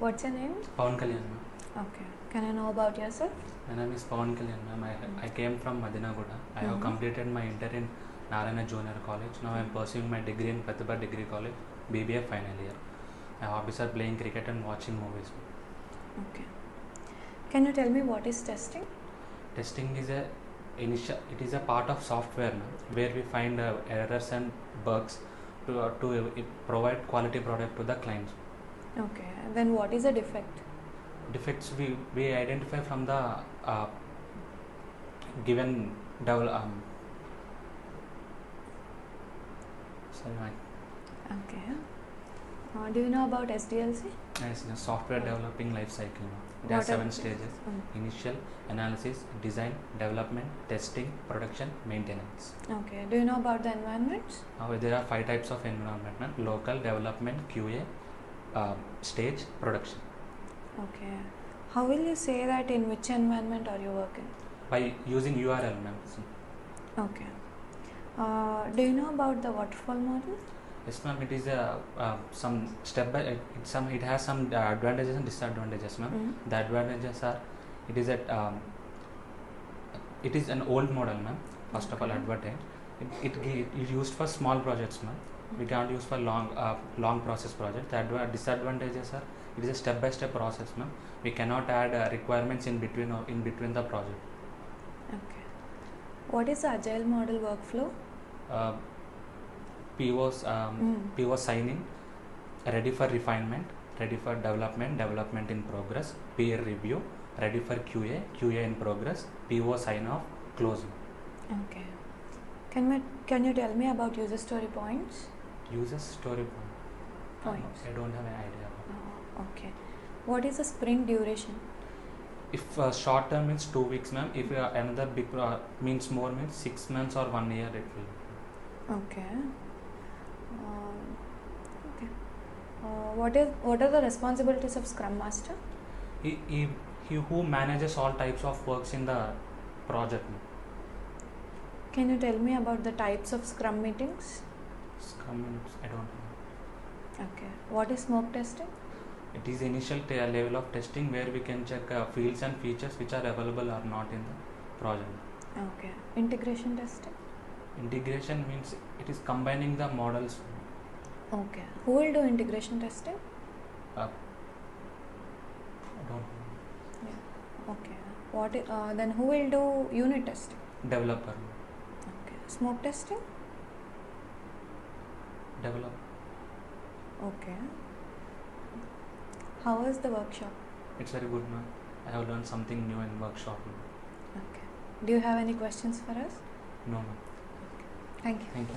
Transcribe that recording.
What's your name? Pawan Kalyan. Okay. Can I know about yourself? My name is Pawan Kalyan, ma'am. I, I came from Madinaguda. I have Mhm. completed my inter in Narayana Junior College. Now I am pursuing my degree in Pratibha Degree College, BBA final year. My hobbies are playing cricket and watching movies. Okay. Can you tell me what is testing? Testing is a initial. It is a part of software, ma'am, where we find uh, errors and bugs to uh, to uh, provide quality product to the clients. Okay. Then what is a defect? defects we, we identify from the uh, given devel- um, sorry my Okay. Uh, do you know about SDLC? it's the software developing life cycle it What are- seven stages Mm. initial analysis design development testing production maintenance Okay. Do you know about the environments? now there are five types of environment ma'am. local development qa uh, stage production Okay. How will you say that in which environment are you working? by using url ma'am Okay. Uh, do you know about the waterfall model? Yes, ma'am. It is a uh, some step by it, some it has some uh, advantages and disadvantages, ma'am. Mm. The advantages are it is at um, it is an old model, ma'am. First of all, Okay. advantage it it, it used for small projects, ma'am. We can't use for long uh, long process projects. The adva- disadvantages are it is a step by step process, ma'am. We cannot add uh, requirements in between or in between the project. Okay. What is the agile model workflow? Uh, POs um, Mm. PO signing, ready for refinement, ready for development, development in progress, peer review, ready for QA, QA in progress, PO sign off, closing. Okay. Can we, can you tell me about user story points? User story point. Points. I don't have an idea. Oh, okay. What is the sprint duration? If uh, short term means two weeks, ma'am. If uh, another big uh, means more means six months or one year, it will. Okay. Um, okay. Uh, what is what are the responsibilities of Scrum Master? He, he, he who manages all types of works in the project. Can you tell me about the types of Scrum meetings? Means I don't know. Okay. What is smoke testing? It is initial t- level of testing where we can check uh, fields and features which are available or not in the project. Okay. Integration testing? Integration means it is combining the models. Okay. Who will do integration testing? Uh, I don't know. Okay. What i- uh, then who will do unit testing? Developer. Okay. Smoke testing? Develop. Okay. How was the workshop? It's very good, man. I have learned something new in workshop. Okay. Do you have any questions for us? No, no. Thank you. Thank you.